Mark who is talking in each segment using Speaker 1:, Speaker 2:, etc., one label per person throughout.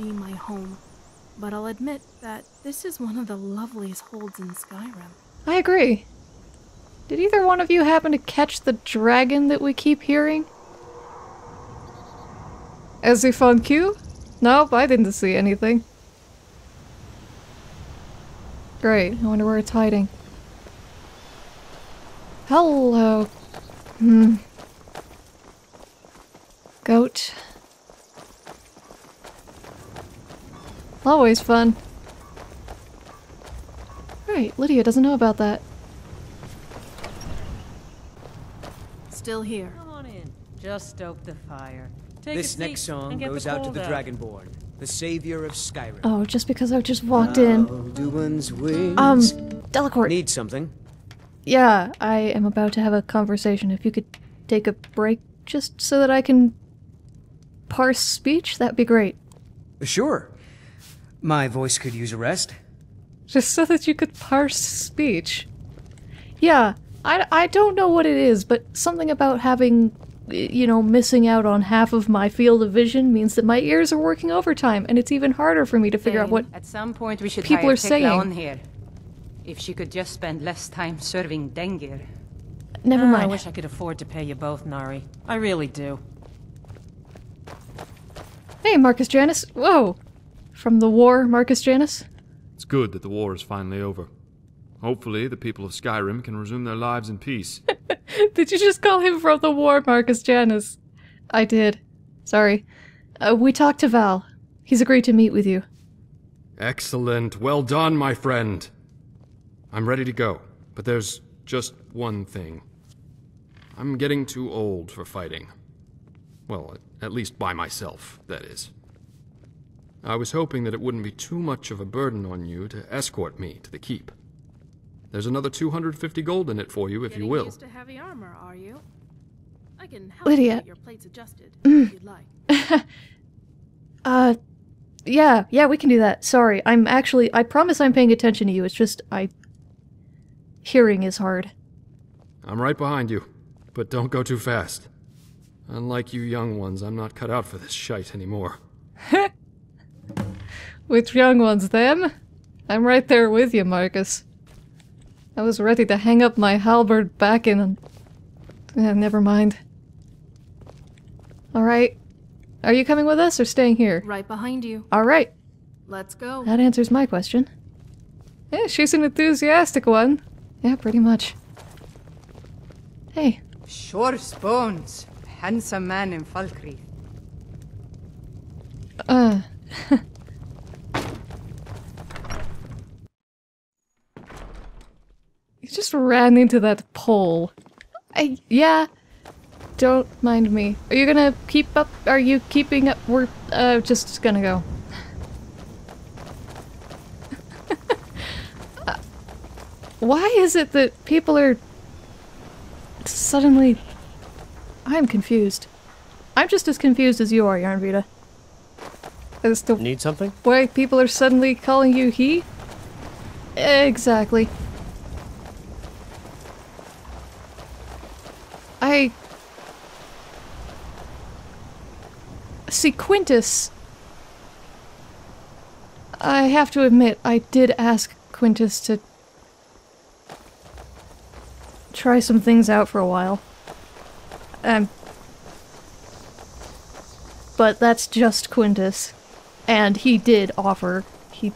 Speaker 1: Be my home, but I'll admit that this is one of the loveliest holds in Skyrim.
Speaker 2: I agree. Did either one of you happen to catch the dragon that we keep hearing? As if on cue? Nope, I didn't see anything. Great, I wonder where it's hiding. Hello. Hmm. Goat. Always fun. Right, Lydia doesn't know about that.
Speaker 1: Still here.
Speaker 3: Come on in. Just stoke the fire. Take
Speaker 4: this
Speaker 3: a
Speaker 4: next
Speaker 3: seat
Speaker 4: song
Speaker 3: and get
Speaker 4: goes out to
Speaker 3: cold
Speaker 4: the Dragonborn, the savior of Skyrim.
Speaker 2: Oh, just because I just walked in.
Speaker 4: Wings.
Speaker 2: Um, Delacorte.
Speaker 4: Need something?
Speaker 2: Yeah, I am about to have a conversation. If you could take a break just so that I can parse speech, that'd be great.
Speaker 4: Sure. My voice could use a rest.
Speaker 2: Just so that you could parse speech. Yeah, I, I don't know what it is, but something about having, you know, missing out on half of my field of vision means that my ears are working overtime, and it's even harder for me to figure out what.
Speaker 3: At some point, we should
Speaker 2: people
Speaker 3: hire
Speaker 2: are saying.
Speaker 3: On here. If she could just spend less time serving Dengeir.
Speaker 2: Never
Speaker 5: Ah, I wish I could afford to pay you both, Narri. I really do.
Speaker 2: Hey, Marcus Janus. Whoa! From the war, Marcus Janus?
Speaker 6: It's good that the war is finally over. Hopefully, the people of Skyrim can resume their lives in peace.
Speaker 2: Did you just call him from the war, Marcus Janus? I did. Sorry. Uh, we talked to Val. He's agreed to meet with you.
Speaker 6: Excellent. Well done, my friend. I'm ready to go, but there's just one thing. I'm getting too old for fighting. Well, at, at least by myself, that is. I was hoping that it wouldn't be too much of a burden on you to escort me to the keep. There's another 250 gold in it for you if
Speaker 1: Getting
Speaker 6: you will.
Speaker 1: used to heavy armor, are you? I can help
Speaker 2: Lydia.
Speaker 1: you get your plates adjusted if you'd like.
Speaker 2: Uh, yeah, yeah, we can do that. Sorry, I'm actually, I promise I'm paying attention to you. It's just, I. Hearing is hard.
Speaker 6: I'm right behind you, but don't go too fast. Unlike you young ones, I'm not cut out for this shite anymore.
Speaker 2: Which young ones, them? I'm right there with you, Marcus. I was ready to hang up my halberd back in. Yeah, never mind. Alright. Are you coming with us or staying here?
Speaker 1: Right behind you.
Speaker 2: Alright.
Speaker 1: Let's go.
Speaker 2: That answers my question. Yeah, she's an enthusiastic one. Yeah, pretty much. Hey,
Speaker 3: Sure bones. Handsome man in Falkreath.
Speaker 2: uh. you just ran into that pole. I, yeah. Don't mind me. Are you gonna keep up? Are you keeping up? We're, uh, just gonna go. Uh, Why is it that people are suddenly I'm confused. I'm just as confused as you are, Yarnvita. As to
Speaker 7: Need something?
Speaker 2: why people are suddenly calling you he? Exactly. I... See, Quintus... I have to admit, I did ask Quintus to try some things out for a while. Um, but that's just Quintus. And he did offer. He.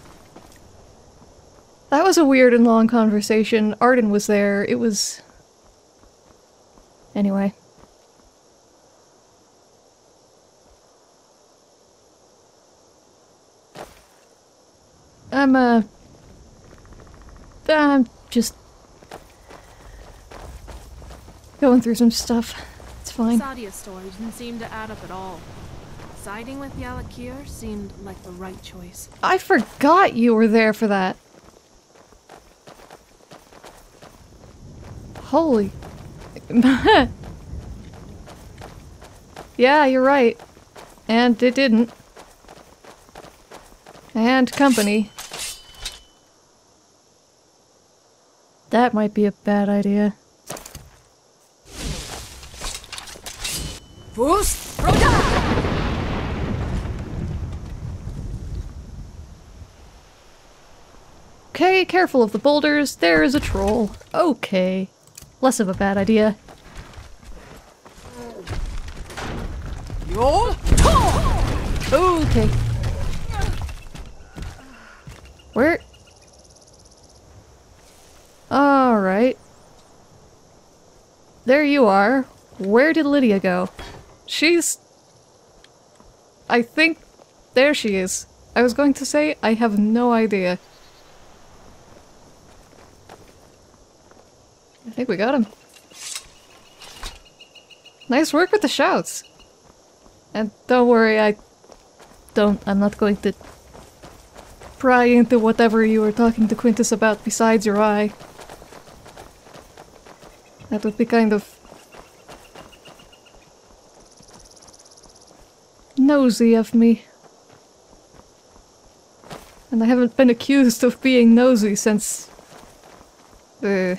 Speaker 2: That was a weird and long conversation. Arden was there. It was. Anyway. I'm, uh. I'm just. going through some stuff. It's fine.
Speaker 1: Saadia's story didn't seem to add up at all. Siding with Yalakir seemed like the right choice.
Speaker 2: I forgot you were there for that. Holy. yeah, you're right. And it didn't. And company. That might be a bad idea.
Speaker 3: Roda!
Speaker 2: Okay, careful of the boulders. There is a troll. Okay. Less of a bad idea. Okay. Where? Alright. There you are. Where did Lydia go? She's... I think... There she is. I was going to say, I have no idea. Think we got him. Nice work with the shouts. And don't worry, I don't, I'm not going to pry into whatever you were talking to Quintus about besides your eye. That would be kind of nosy of me. And I haven't been accused of being nosy since... Uh,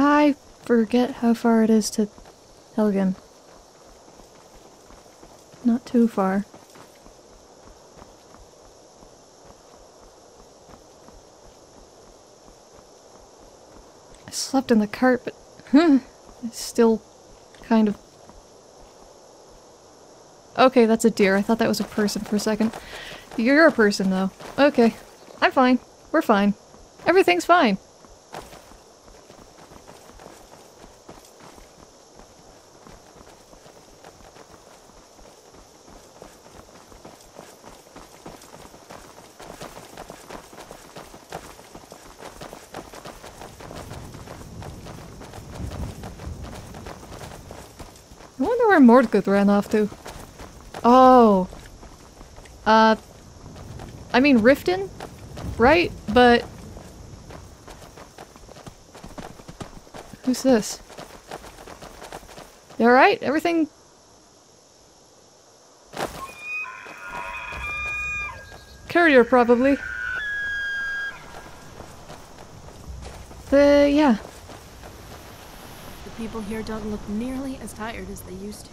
Speaker 2: I forget how far it is to Helgen. Not too far. I slept in the cart, but it's still kind of. Okay, that's a deer. I thought that was a person for a second. You're a person, though. Okay. I'm fine. We're fine. Everything's fine. Where Mordgood ran off to. Oh. Uh. I mean, Riften? Right? But. Who's this? You alright? Everything. Courier, probably. The. yeah.
Speaker 1: People here don't look nearly as tired as they used to.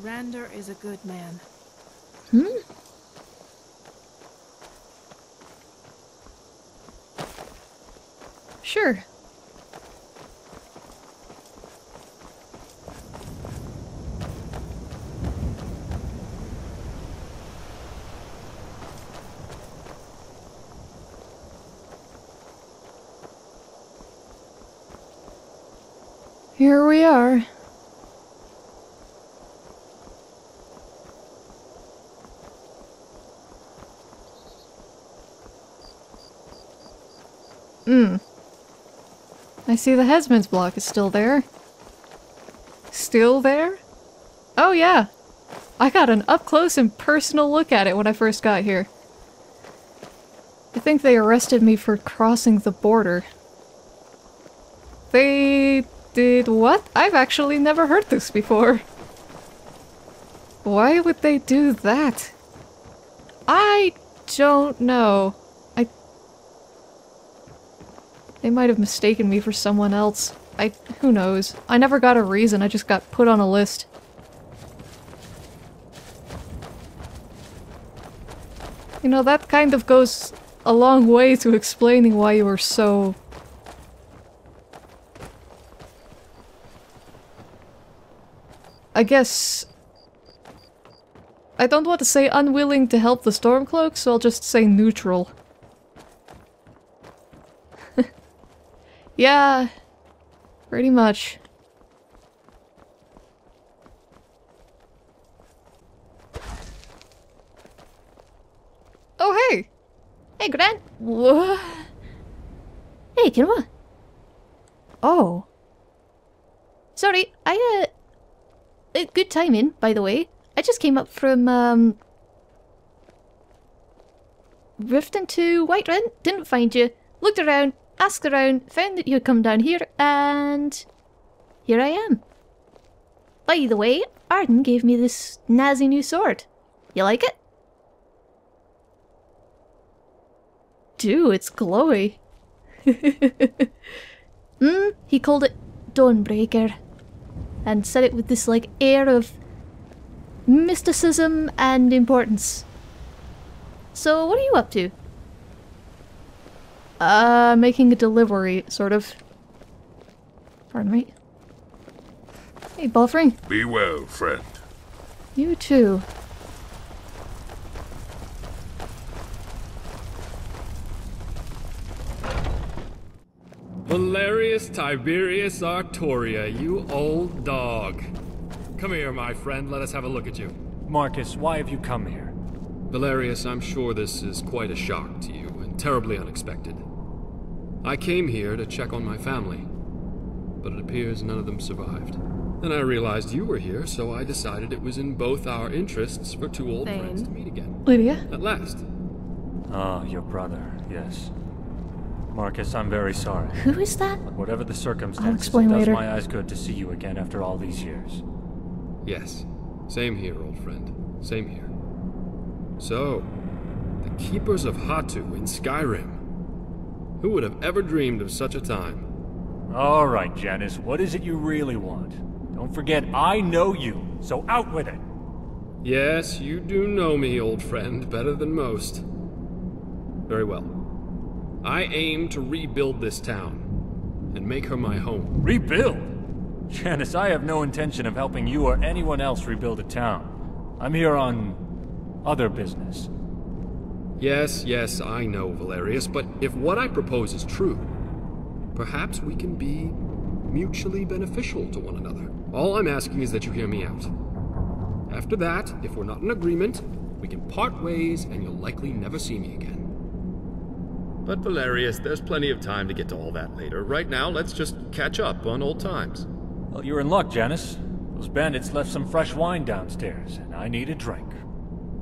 Speaker 1: Rander is a good man.
Speaker 2: Hmm? Sure. Here we are. Hmm. I see the headsman's block is still there. Still there? Oh yeah. I got an up-close and personal look at it when I first got here. I think they arrested me for crossing the border. They did what? I've actually never heard this before. Why would they do that? I don't know. I... They might have mistaken me for someone else. I... who knows. I never got a reason, I just got put on a list. You know, that kind of goes a long way to explaining why you were so I guess... I don't want to say unwilling to help the Stormcloak, so I'll just say neutral. yeah, pretty much. Oh, hey! Hey, Grant! Hey, Kinua! Oh. Sorry, I, uh... Good timing, by the way. I just came up from, um... Riften to Whiterun, didn't find you. Looked around, asked around, found that you'd come down here, and... Here I am. By the way, Arden gave me this nazy new sword. You like it? Do, it's glowy. Hmm, he called it Dawnbreaker. And said it with this, like, air of mysticism and importance. So, what are you up to? Uh, making a delivery, sort of. Pardon me. Hey, Balfring.
Speaker 7: Be well, friend.
Speaker 2: You too.
Speaker 6: Valerius Tiberius Artoria, you old dog. Come here, my friend. Let us have a look at you.
Speaker 8: Marcus, why have you come here?
Speaker 6: Valerius, I'm sure this is quite a shock to you and terribly unexpected. I came here to check on my family, but it appears none of them survived. Then I realized you were here, so I decided it was in both our interests for two old
Speaker 1: Thane.
Speaker 6: friends to meet again.
Speaker 2: Lydia?
Speaker 6: At last.
Speaker 8: Ah, your brother, yes. Marcus, I'm very sorry.
Speaker 2: Who is that?
Speaker 8: But whatever the circumstances,
Speaker 2: explain
Speaker 8: it does
Speaker 2: later.
Speaker 8: my eyes good to see you again after all these years.
Speaker 6: Yes. Same here, old friend. Same here. So, the Keepers of Hatu in Skyrim. Who would have ever dreamed of such a time?
Speaker 8: All right, Janus, what is it you really want? Don't forget, I know you, so out with it.
Speaker 6: Yes, you do know me, old friend, better than most. Very well. I aim to rebuild this town and make her my home.
Speaker 8: Rebuild? Janus, I have no intention of helping you or anyone else rebuild a town. I'm here on other business.
Speaker 6: Yes, yes, I know, Valerius, but if what I propose is true, perhaps we can be mutually beneficial to one another. All I'm asking is that you hear me out. After that, if we're not in agreement, we can part ways and you'll likely never see me again. But Valerius, there's plenty of time to get to all that later. Right now, let's just catch up on old times.
Speaker 8: Well, you're in luck, Janus. Those bandits left some fresh wine downstairs, and I need a drink.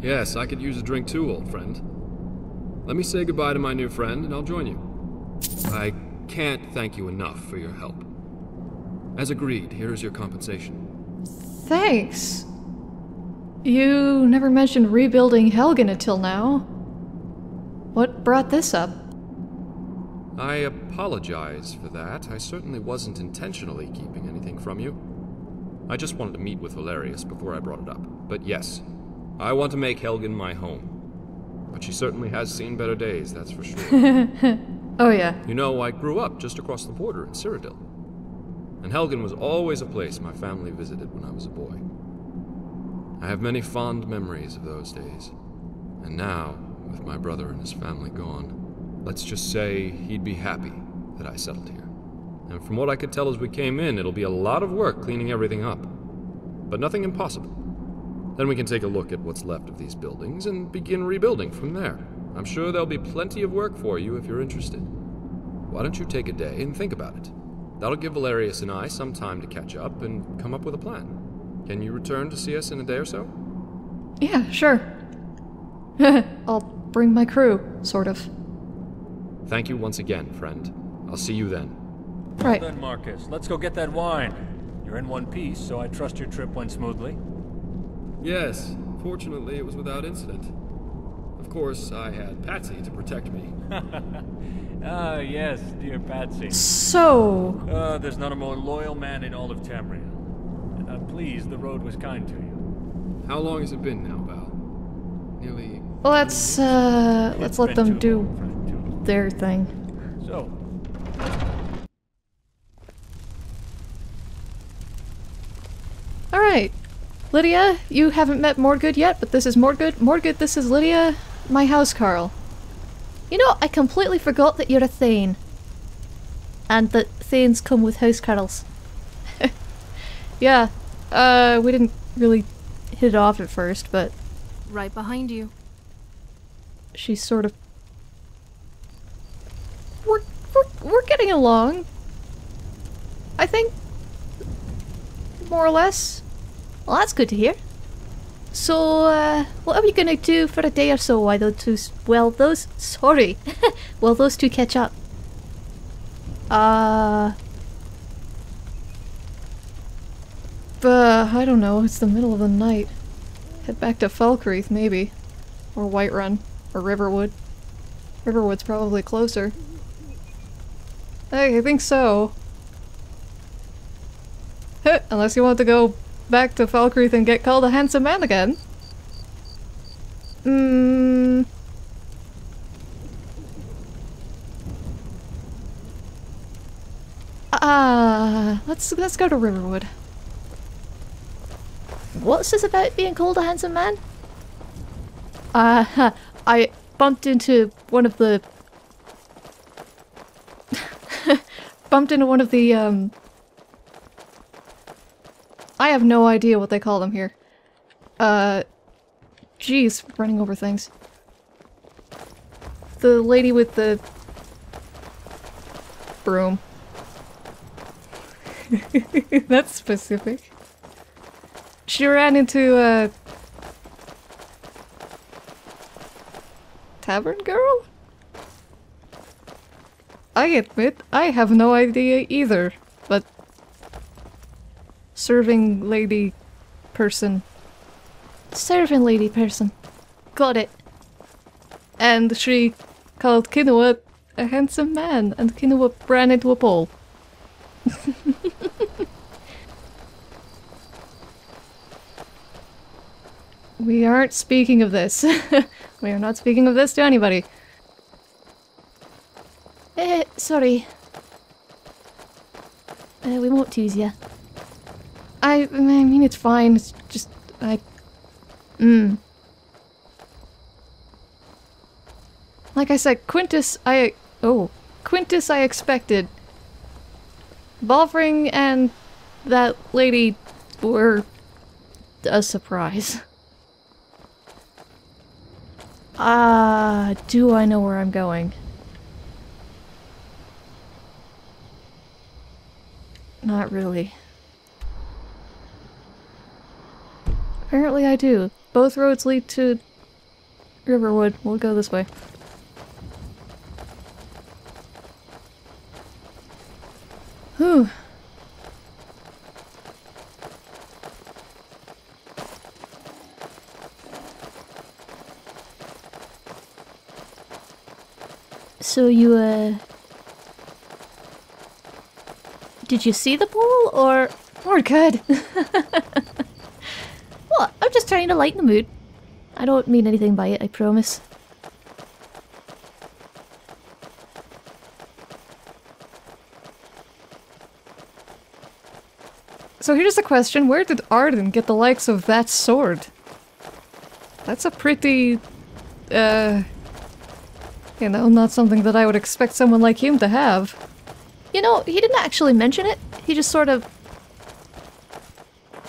Speaker 6: Yes, I could use a drink too, old friend. Let me say goodbye to my new friend, and I'll join you. I can't thank you enough for your help. As agreed, here is your compensation.
Speaker 2: Thanks. You never mentioned rebuilding Helgen until now. What brought this up?
Speaker 6: I apologize for that. I certainly wasn't intentionally keeping anything from you. I just wanted to meet with Valerius before I brought it up. But yes, I want to make Helgen my home. But she certainly has seen better days, that's for sure.
Speaker 2: Oh yeah.
Speaker 6: you know, I grew up just across the border in Cyrodiil. And Helgen was always a place my family visited when I was a boy. I have many fond memories of those days. And now, with my brother and his family gone, let's just say he'd be happy that I settled here. And from what I could tell as we came in, it'll be a lot of work cleaning everything up. But nothing impossible. Then we can take a look at what's left of these buildings and begin rebuilding from there. I'm sure there'll be plenty of work for you if you're interested. Why don't you take a day and think about it? That'll give Valerius and I some time to catch up and come up with a plan. Can you return to see us in a day or so?
Speaker 2: Yeah, sure. I'll bring my crew, sort of.
Speaker 6: Thank you once again, friend. I'll see you then.
Speaker 2: Right.
Speaker 8: Then, Marcus, let's go get that wine. You're in one piece, so I trust your trip went smoothly.
Speaker 6: Yes, fortunately it was without incident. Of course, I had Patsy to protect me.
Speaker 8: Ah, yes, dear Patsy.
Speaker 2: So,
Speaker 8: Uh, there's not a more loyal man in all of Tamriel. And I'm pleased the road was kind to you.
Speaker 6: How long has it been now, Val? Nearly.
Speaker 2: let's, uh, let's let them do their thing.
Speaker 8: So,
Speaker 2: Alright. Lydia, you haven't met Morgood yet, but this is Morgood. Morgood, this is Lydia, my housecarl. You know, I completely forgot that you're a Thane. And that Thanes come with housecarls. yeah, uh, we didn't really hit it off at first, but
Speaker 1: Right behind you.
Speaker 2: she's sort of. We're, getting along. I think. More or less. Well, that's good to hear. So, uh, what are we gonna do for a day or so while those two, well, those, sorry, while those two catch up? Uh, uh, I don't know, it's the middle of the night. Head back to Falkreath, maybe. Or Whiterun. Or Riverwood. Riverwood's probably closer. I think so. Unless you want to go back to Falkreath and get called a handsome man again. Hmm. Ah, let's let's go to Riverwood. What's this about being called a handsome man? Uh, I bumped into one of the bumped into one of the um I have no idea what they call them here. Uh jeez, running over things. The lady with the broom. That's specific. She ran into a tavern girl? I admit, I have no idea either, but serving lady person. Serving lady person. Got it. And she called Kinua a handsome man, and Kinua ran into a pole. we aren't speaking of this. we are not speaking of this to anybody. Eh, sorry. Uh, we won't tease you. I, I mean, it's fine. It's just, I... Mm. Like I said, Quintus, I... Oh. Quintus I expected. Balfring and that lady were a surprise. Ah, do I know where I'm going? Not really. Apparently I do. Both roads lead to Riverwood. We'll go this way. Whew. So you, uh... Did you see the pool, or... Or good. what? I'm just trying to lighten the mood. I don't mean anything by it, I promise. So here's the question, where did Arden get the likes of that sword? That's a pretty... Uh... You know, not something that I would expect someone like him to have. You know, he didn't actually mention it. He just sort of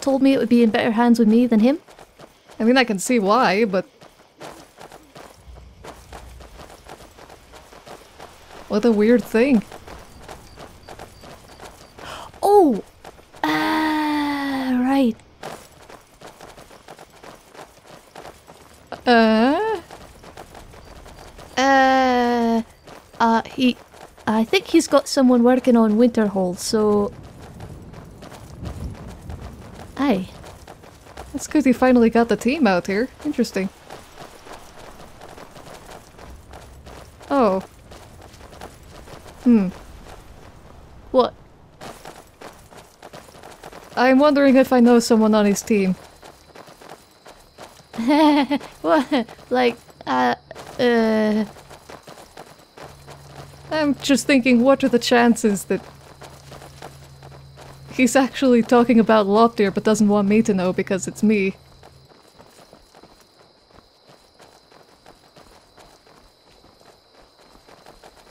Speaker 2: told me it would be in better hands with me than him. I mean, I can see why, but... What a weird thing. Oh! Ah, right. Uh... Uh... Uh, he... I think he's got someone working on Winterhold, so... Aye. That's because he finally got the team out here. Interesting. Oh. Hmm. What? I'm wondering if I know someone on his team. what? Like, uh, uh... I'm just thinking, what are the chances that he's actually talking about Loptir but doesn't want me to know because it's me?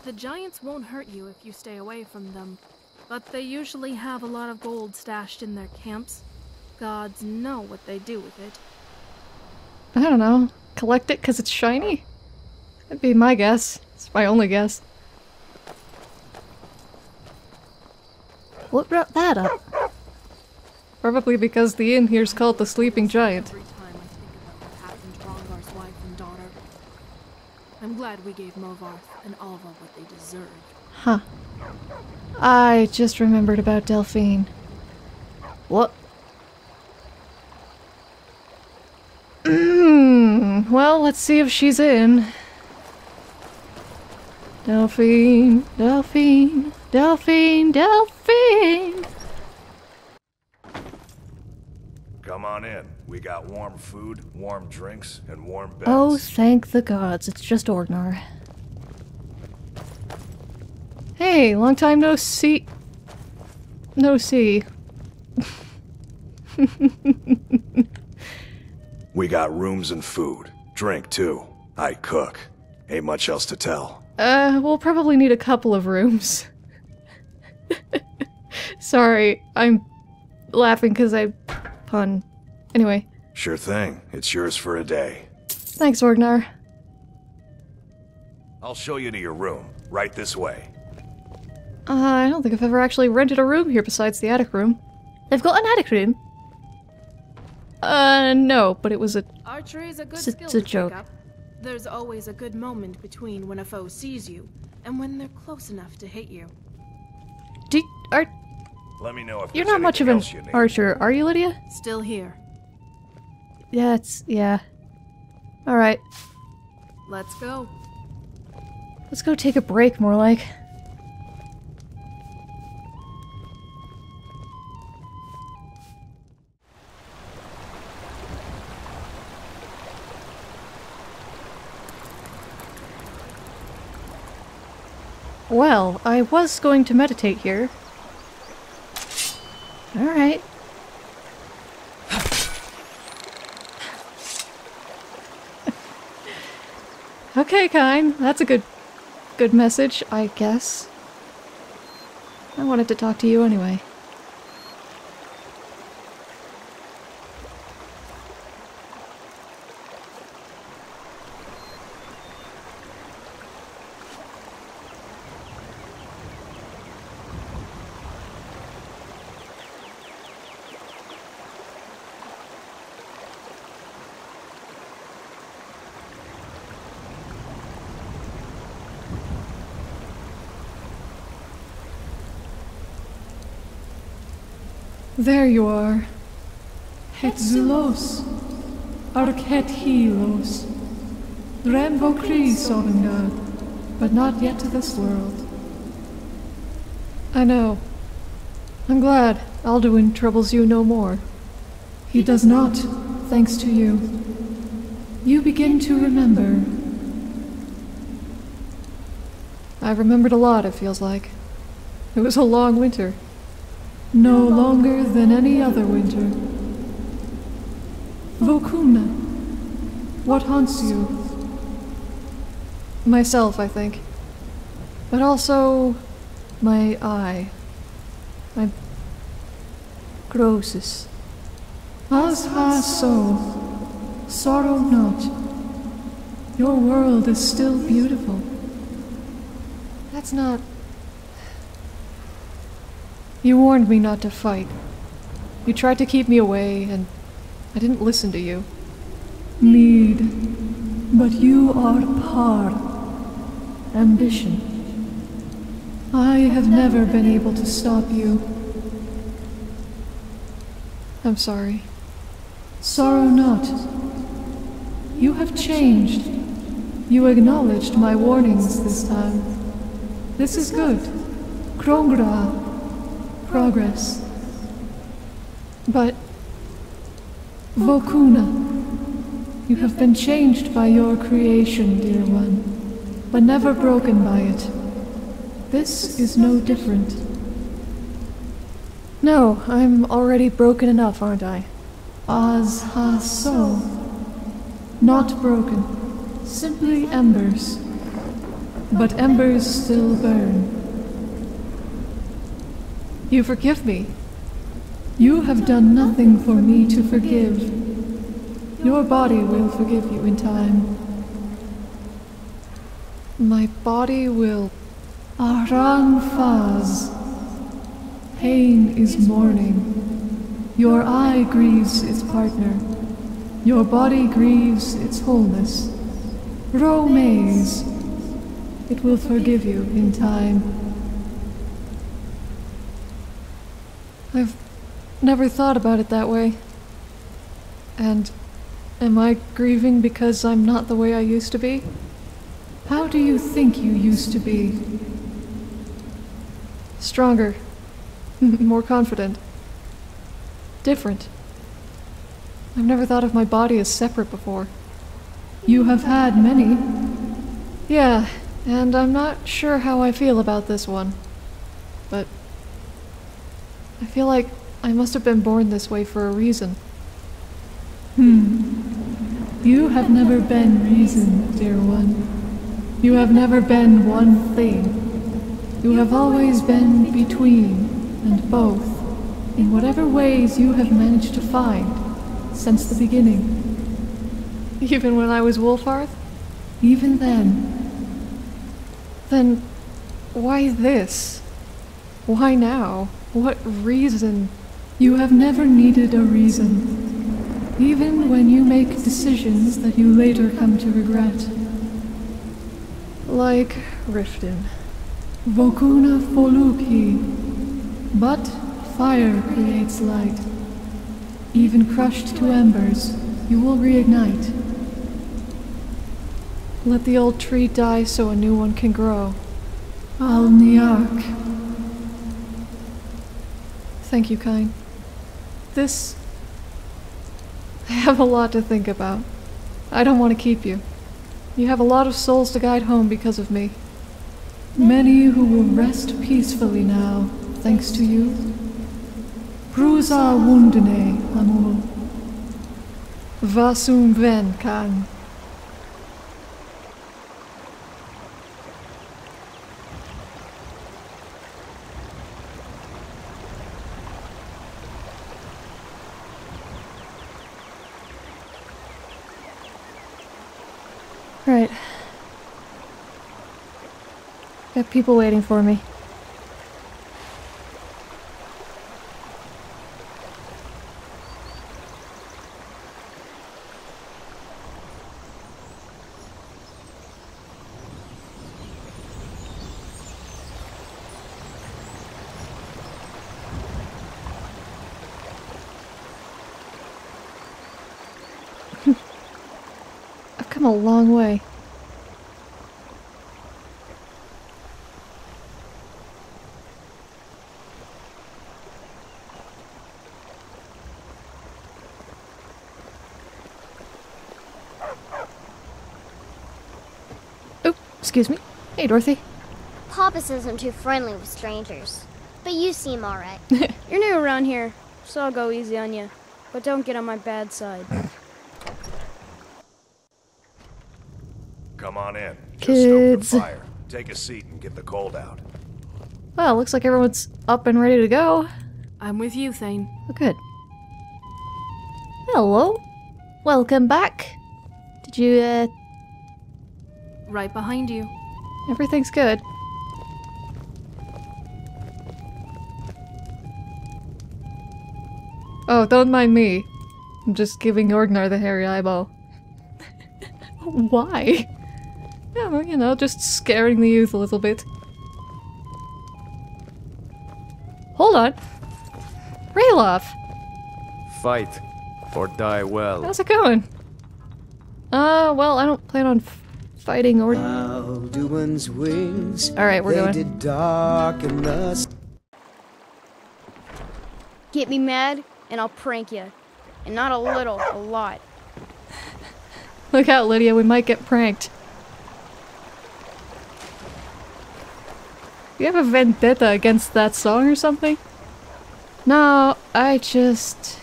Speaker 1: The giants won't hurt you if you stay away from them, but they usually have a lot of gold stashed in their camps. Gods know what they do with it.
Speaker 2: I don't know. Collect it because it's shiny? That'd be my guess. It's my only guess. What brought that up? Probably because the inn here's called the Sleeping Giant.
Speaker 1: I think about what happened to Rongar's wife and daughter. I'm glad we gave Movarth and Alva what they deserved.
Speaker 2: Huh. I just remembered about Delphine. What? Mm, well, let's see if she's in. Delphine, Delphine, Delphine, Delphine.
Speaker 7: Come on in. We got warm food, warm drinks, and warm beds.
Speaker 2: Oh, thank the gods, it's just Orgnar. Hey, long time no see. No see.
Speaker 7: We got rooms and food. Drink, too. I cook. Ain't much else to tell.
Speaker 2: Uh, we'll probably need a couple of rooms. Sorry, I'm laughing because I pun. Anyway,
Speaker 7: Sure thing. It's yours for a day.
Speaker 2: thanks, Orgnar.
Speaker 7: I'll show you to your room. Right this way.
Speaker 2: Uh, I don't think I've ever actually rented a room here besides the attic room. They've got an attic room? Uh, no, but it was a.
Speaker 1: Archery is a good
Speaker 2: It's a-
Speaker 1: skill
Speaker 2: a
Speaker 1: to
Speaker 2: joke.
Speaker 1: pick up. There's always a good moment between when a foe sees you and when they're close enough to hit you.
Speaker 2: Do, are,
Speaker 7: Let me know if
Speaker 2: you're not much of an
Speaker 7: else you need.
Speaker 2: archer, are you, Lydia?
Speaker 1: Still here.
Speaker 2: Yeah, it's. yeah. Alright,
Speaker 1: Let's go.
Speaker 2: let's go take a break, more like. Well, I was going to meditate here. Alright. okay, Kyne. That's a good good message, I guess. I wanted to talk to you anyway. There you are. Hetzulos. Arket Helos. Rambo Krees, Sovngarde. But not yet to this world. I know. I'm glad Alduin troubles you no more. He does not, thanks to you. You begin to remember. I remembered a lot, it feels like. It was a long winter. No longer than any other winter. Vokuna, what haunts you? Myself, I think. But also my eye. My Grosis. As ha so, sorrow not. Your world is still beautiful. That's not. You warned me not to fight. You tried to keep me away, and I didn't listen to you. Need. But you are par. Ambition. I have never been able to stop you. I'm sorry. Sorrow not. You have changed. You acknowledged my warnings this time. This is good. Krongra. Progress. But. Vokuna. You have been changed by your creation, dear one, but never broken by it. This is no different. No, I'm already broken enough, aren't I? As ha so. Not broken. Simply embers. But embers still burn. You forgive me. You have done nothing for me to forgive. Your body will forgive you in time. My body will. Aran Faz. pain is mourning. Your eye grieves its partner. Your body grieves its wholeness. Row maze. It will forgive you in time. I've never thought about it that way. And am I grieving because I'm not the way I used to be? How do you think you used to be? Stronger. More confident. Different. I've never thought of my body as separate before. You have had many. Yeah, and I'm not sure how I feel about this one. But I feel like I must have been born this way for a reason. Hmm. You have never been reason, dear one. You have never been one thing. You have always been between and both, in whatever ways you have managed to find since the beginning. Even when I was Wolfarth? Even then. Then why this? Why now? What reason? You have never needed a reason. Even when you make decisions that you later come to regret. Like Riften. Vokuna Foluki. But fire creates light. Even crushed to embers, you will reignite. Let the old tree die so a new one can grow. Al Niark. Thank you, Kyne. This. I have a lot to think about. I don't want to keep you. You have a lot of souls to guide home because of me. Many who will rest peacefully now, thanks to you. Bruza wundene, amul. Vasum ven kan. Right. Got people waiting for me. I've come a long way. Excuse me. Hey, Dorthe.
Speaker 9: Papa says I'm too friendly with strangers. But you seem alright.
Speaker 10: You're new around here, so I'll go easy on you. But don't get on my bad side.
Speaker 7: Come on in. Just
Speaker 2: Kids.
Speaker 7: stoked fire. Take a seat and get the cold out.
Speaker 2: Well, looks like everyone's up and ready to go.
Speaker 1: I'm with you, Thane.
Speaker 2: Oh, good. Hello. Welcome back. Did you, uh,
Speaker 1: Right behind you.
Speaker 2: everything's good? Oh, don't mind me. I'm just giving Orgnar the hairy eyeball. Why? Yeah, well, you know, just scaring the youth a little bit. Hold on. Ralof,
Speaker 11: Fight or die well.
Speaker 2: how's it going? Uh, well, I don't plan on f- fighting or.
Speaker 12: Alduin's wings.
Speaker 2: All right, we're
Speaker 12: they
Speaker 2: going.
Speaker 12: did darken the
Speaker 10: Get me mad, and I'll prank you. And not a little, a lot.
Speaker 2: Look out, Lydia, we might get pranked. You have a vendetta against that song or something? No, I just.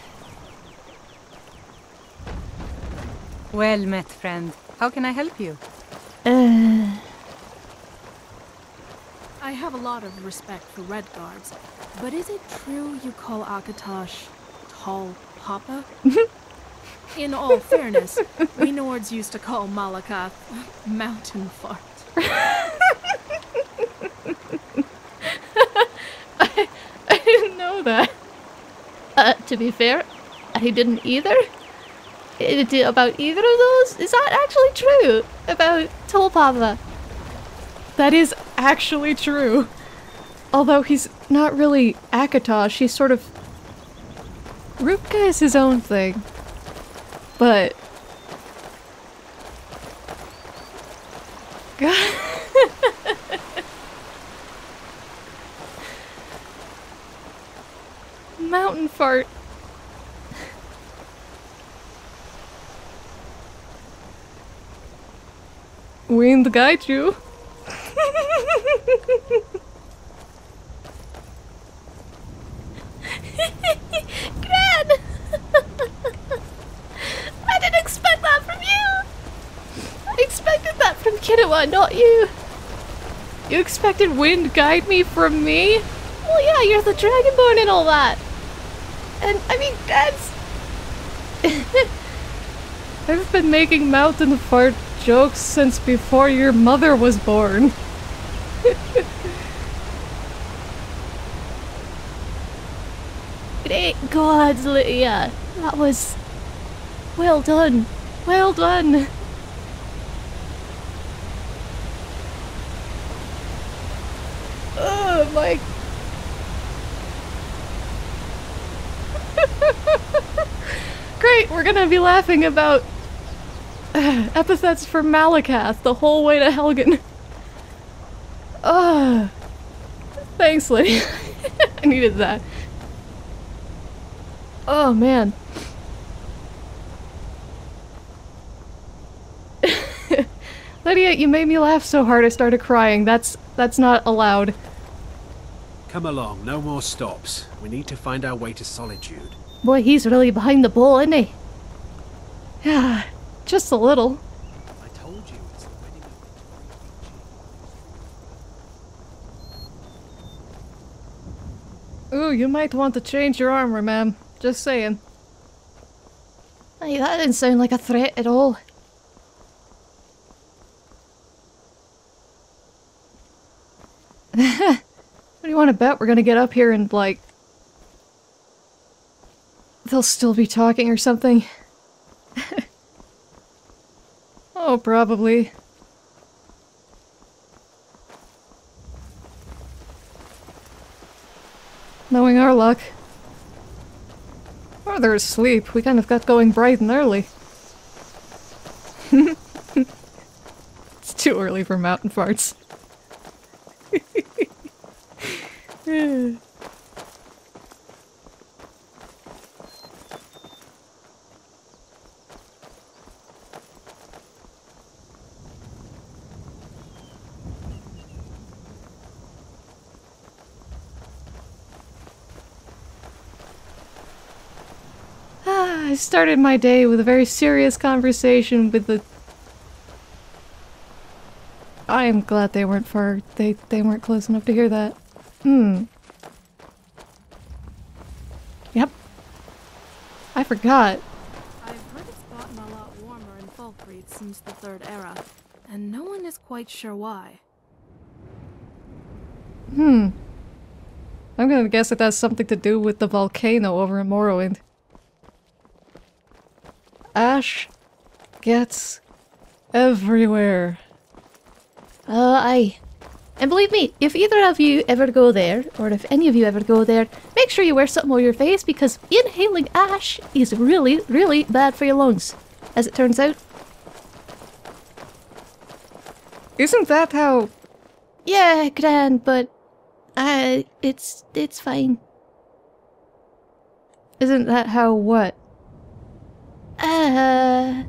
Speaker 3: Well met, friend. How can I help you?
Speaker 2: Uh,
Speaker 1: I have a lot of respect for Redguards, but is it true you call Akatosh Tall Papa? In all fairness, we Nords used to call Malacath Mountain Fart.
Speaker 2: I didn't know that. Uh, to be fair, I didn't either. About either of those? Is that actually true? About Tall Papa? That is actually true. Although he's not really Akatosh, he's sort of. Ruptga is his own thing. But. God. Mountain fart. Wind guide you. Gran! I didn't expect that from you! I expected that from Kinua, not you! You expected wind guide me from me? Well, yeah, you're the Dragonborn and all that! And, I mean, that's... I've been making mountain fart jokes since before your mother was born. Great gods, Lydia! That was... Well done! Well done! Oh my... Great, we're gonna be laughing about epithets for Malacath the whole way to Helgen. Ugh. Ah. Thanks, Lydia. I needed that. Oh man. Lydia, you made me laugh so hard I started crying. That's that's not allowed.
Speaker 13: Come along, no more stops. We need to find our way to Solitude.
Speaker 2: Boy, he's really behind the ball, isn't he? Yeah, just a little.
Speaker 13: I told you it's the wedding of
Speaker 2: Ooh, you might want to change your armor, ma'am. Just saying. Hey, that didn't sound like a threat at all. what do you want to bet we're gonna get up here and, like... They'll still be talking or something? oh, probably. Knowing our luck. Or they're asleep. We kind of got going bright and early. it's too early for mountain farts. Ah, I started my day with a very serious conversation with the. I am glad they weren't far. They they weren't close enough to hear that. Hmm. Yep. I forgot.
Speaker 1: I've heard it's gotten a lot warmer in Falkreath since the Third Era, and no one is quite sure why.
Speaker 2: Hmm. I'm gonna guess it has something to do with the volcano over in Morrowind. Ash gets everywhere.
Speaker 14: Uh, aye. And believe me, if either of you ever go there, or if any of you ever go there, make sure you wear something over your face because inhaling ash is really, really bad for your lungs. As it turns out.
Speaker 2: Isn't that how...
Speaker 14: Yeah, grand, but... Uh, it's... it's fine.
Speaker 2: Isn't that how what?
Speaker 14: Uh...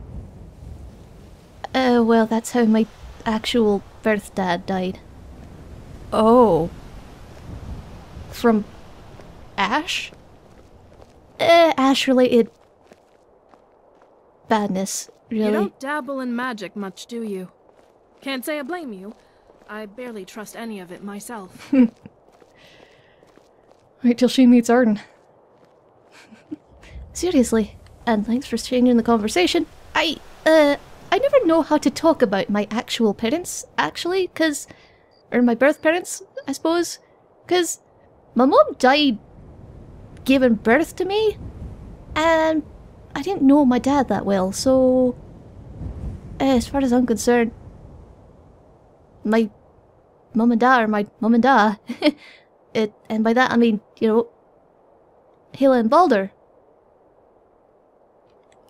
Speaker 14: Uh, well, that's how my actual birth dad died.
Speaker 2: Oh. From Ash?
Speaker 14: Uh, ash-related... badness, really.
Speaker 1: You don't dabble in magic much, do you? Can't say I blame you. I barely trust any of it myself.
Speaker 2: Wait till she meets Arden.
Speaker 14: Seriously, and thanks for changing the conversation. I, uh, I never know how to talk about my actual parents, actually, because. Or my birth parents, I suppose. Because my mom died giving birth to me, and I didn't know my dad that well, so eh, as far as I'm concerned, my mum and dad are my mum and dad. it, and by that I mean, you know, Hila and Balder.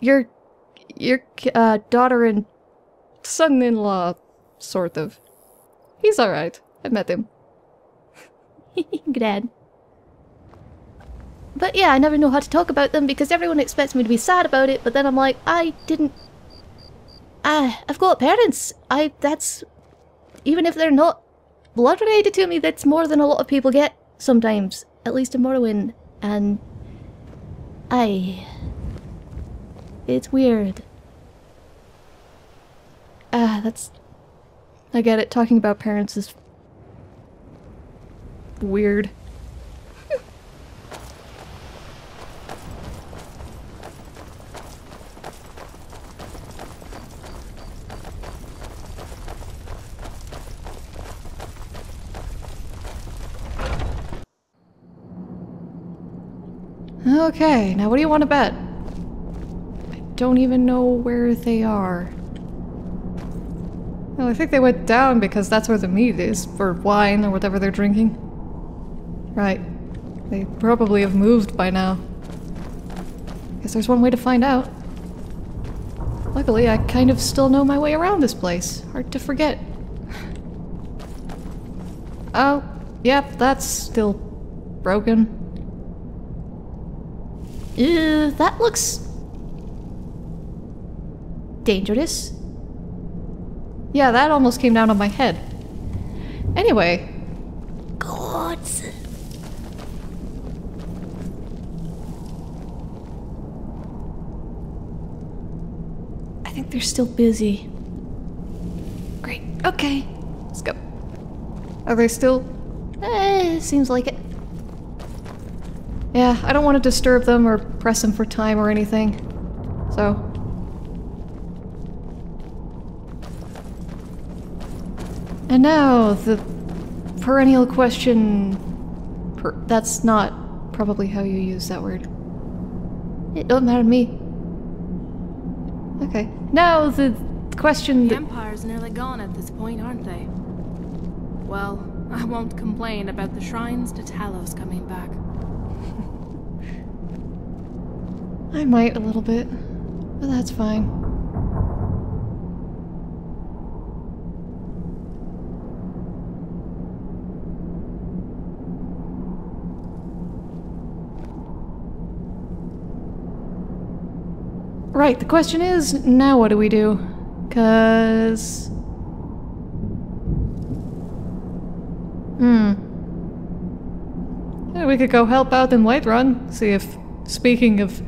Speaker 14: Your, your uh, daughter and
Speaker 2: Son-in-law, sort of. He's alright. I met him.
Speaker 14: Glad. But yeah, I never know how to talk about them because everyone expects me to be sad about it, but then I'm like, I didn't... I, I've got parents. I, that's... Even if they're not blood related to me, that's more than a lot of people get sometimes. At least in Morrowind. And... I... It's weird.
Speaker 2: Ah, that's... I get it. Talking about parents is... weird. Okay, now what do you want to bet? Don't even know where they are. Well, I think they went down because that's where the meat is, for wine or whatever they're drinking. Right. They probably have moved by now. Guess there's one way to find out. Luckily, I kind of still know my way around this place. Hard to forget. oh, yep, that's still broken.
Speaker 14: Uh, that looks... dangerous.
Speaker 2: Yeah, that almost came down on my head. Anyway.
Speaker 14: Gods. I think they're still busy.
Speaker 2: Great. Okay. Let's go. Are they still?
Speaker 14: Eh, seems like it.
Speaker 2: Yeah, I don't want to disturb them or press them for time or anything. So. And now, the perennial question... Per that's not probably how you use that word.
Speaker 14: It don't matter to me.
Speaker 2: Okay. Now, the question
Speaker 1: The Empire's nearly gone at this point, aren't they? Well, I won't complain about the shrines to Talos coming back.
Speaker 2: I might a little bit, but that's fine. Right, the question is, now what do we do? Cause... Hmm. Yeah, we could go help out in Whiterun, see if, speaking of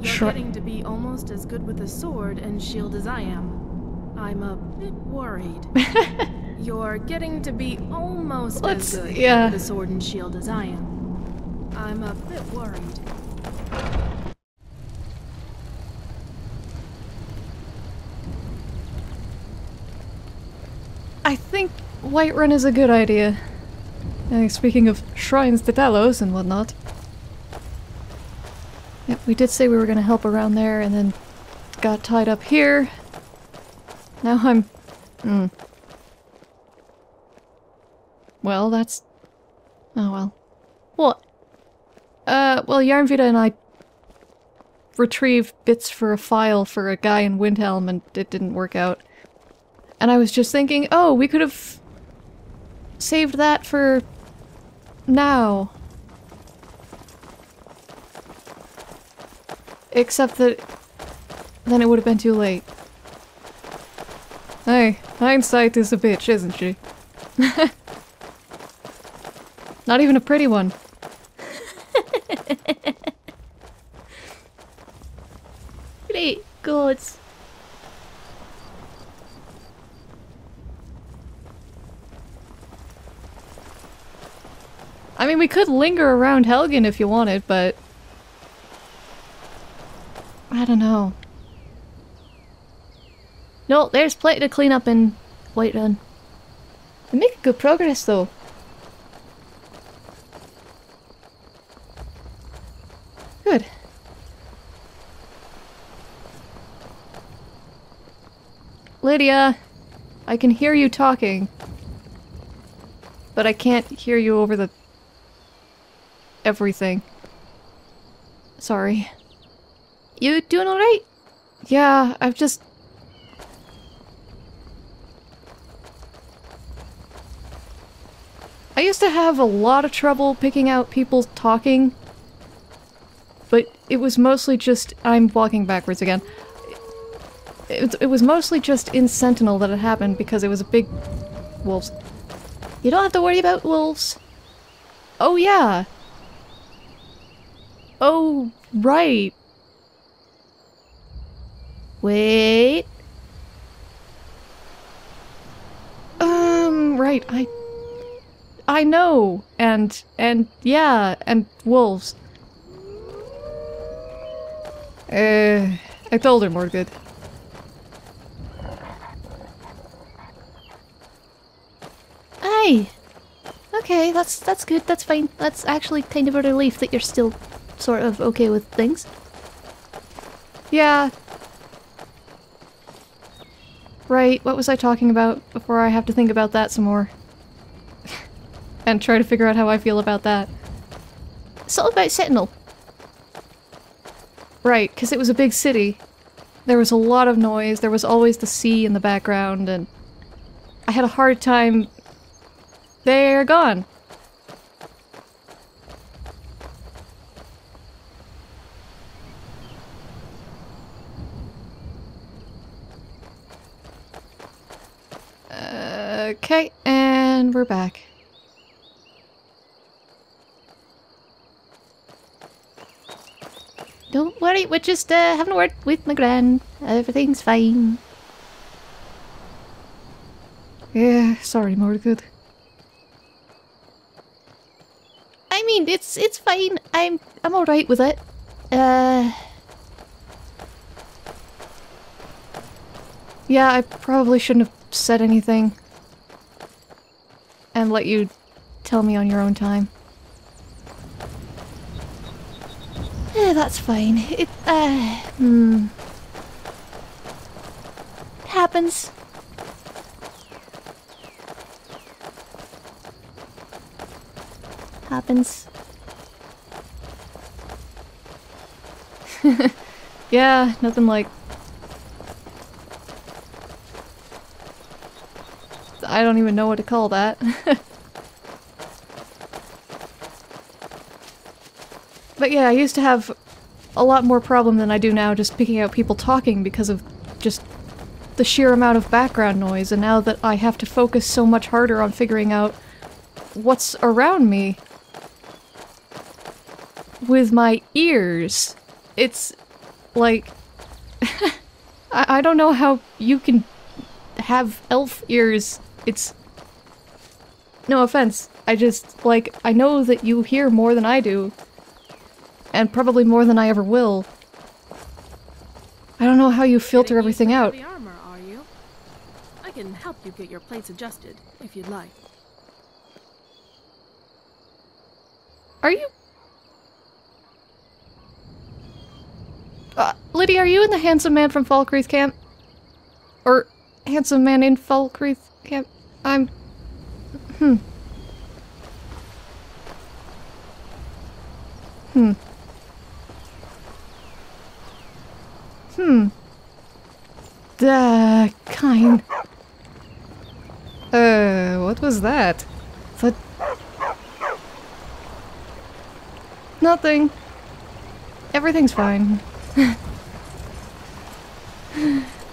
Speaker 1: You're getting to be almost as good with a sword and shield as I am. I'm a bit worried. You're getting to be almost
Speaker 2: Let's-
Speaker 1: as good
Speaker 2: yeah.
Speaker 1: with a sword and shield as I am. I'm a bit worried.
Speaker 2: I think Whiterun is a good idea. Uh, speaking of shrines to Talos and whatnot. Yep, we did say we were gonna help around there and then got tied up here. Now I'm... Hmm. Well, that's... Oh well. What? Uh, well, Yarnvita and I retrieved bits for a file for a guy in Windhelm and it didn't work out. And I was just thinking, oh, we could have saved that for now. Except that then it would have been too late. Hey, hindsight is a bitch, isn't she? Not even a pretty one.
Speaker 14: Great gods.
Speaker 2: I mean, we could linger around Helgen if you wanted, but... I don't know.
Speaker 14: No, there's plenty to clean up in Whiterun. We make good progress though.
Speaker 2: Good. Lydia, I can hear you talking. But I can't hear you over the... everything. Sorry. You doing alright? Yeah, I've just... I used to have a lot of trouble picking out people talking. But it was mostly just... I'm walking backwards again. It, it was mostly just in Sentinel that it happened because it was a big... Wolves. You don't have to worry about wolves. Oh yeah. Oh, right. Wait. Um, right, I... I know, and, and, yeah, and wolves. Uh, I told her, Morgood.
Speaker 14: Hey! Okay, that's that's good, that's fine. That's actually kind of a relief that you're still sort of okay with things.
Speaker 2: Yeah. Right, what was I talking about before I have to think about that some more? and try to figure out how I feel about that.
Speaker 14: Something about Sentinel.
Speaker 2: Right, because it was a big city. There was a lot of noise, there was always the sea in the background, and I had a hard time... They're gone. Okay, and we're back.
Speaker 14: Don't worry, we're just uh, having a word with my gran. Everything's fine.
Speaker 2: Yeah, sorry, Mordgood.
Speaker 14: I mean, it's it's fine. I'm I'm all right with it. Uh.
Speaker 2: Yeah, I probably shouldn't have said anything. And let you tell me on your own time.
Speaker 14: Yeah, that's fine. It, uh, hmm. Happens. Happens.
Speaker 2: yeah, nothing like... I don't even know what to call that. But yeah, I used to have a lot more problem than I do now just picking out people talking because of just the sheer amount of background noise, and now that I have to focus so much harder on figuring out what's around me with my ears, it's like... I, I don't know how you can have elf ears. It's... No offense. I just, like, I know that you hear more than I do. And probably more than I ever will. I don't know how you filter everything out.
Speaker 1: Armor, are you? I can help you get your plates adjusted, if you'd like.
Speaker 2: Are you... Uh, Lydia, are you in the handsome man from Falkreath camp? Or handsome man in Falkreath camp? I'm... Hmm. Hmm. Hmm. Uh, kind. Uh, what was that? That... Nothing. Everything's fine.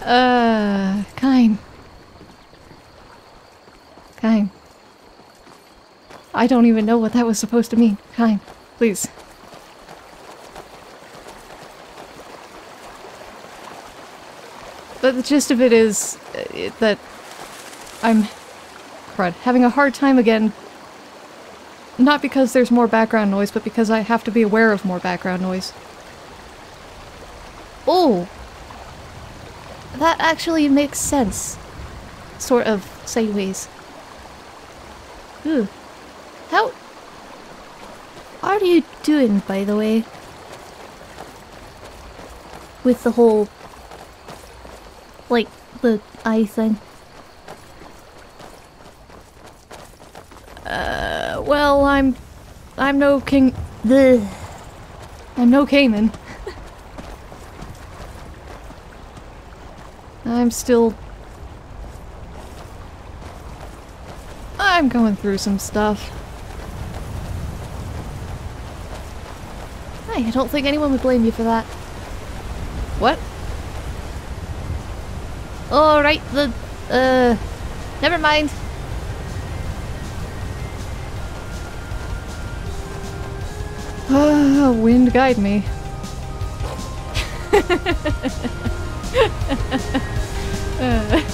Speaker 2: uh, kind. Kind. I don't even know what that was supposed to mean. Kind. Please. But the gist of it is uh, that I'm crud, having a hard time again. Not because there's more background noise, but because I have to be aware of more background noise.
Speaker 14: Oh! That actually makes sense. Sort of, sideways. Ooh. How are you doing, by the way?
Speaker 2: with the whole, like, the eye thing. Uh, well, I'm, I'm no king. The, I'm no Cayman. I'm still. I'm going through some stuff. Hey, I don't think anyone would blame you for that. What? Alright, the. Uh. Never mind.
Speaker 15: Ah, wind guide me. Uh.